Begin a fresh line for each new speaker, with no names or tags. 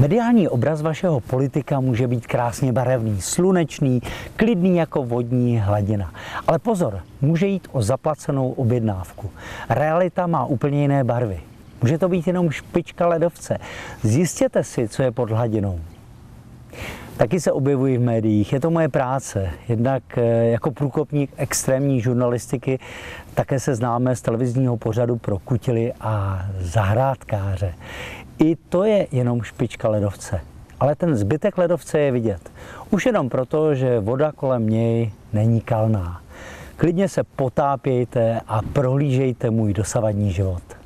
Mediální obraz vašeho politika může být krásně barevný, slunečný, klidný jako vodní hladina. Ale pozor, může jít o zaplacenou objednávku. Realita má úplně jiné barvy. Může to být jenom špička ledovce. Zjistěte si, co je pod hladinou. Taky se objevují v médiích, je to moje práce. Jednak eh, jako průkopník extrémní žurnalistiky také se známe z televizního pořadu pro kutily a zahrádkáře. I to je jenom špička ledovce. Ale ten zbytek ledovce je vidět. Už jenom proto, že voda kolem něj není kalná. Klidně se potápějte a prohlížejte můj dosavadní život.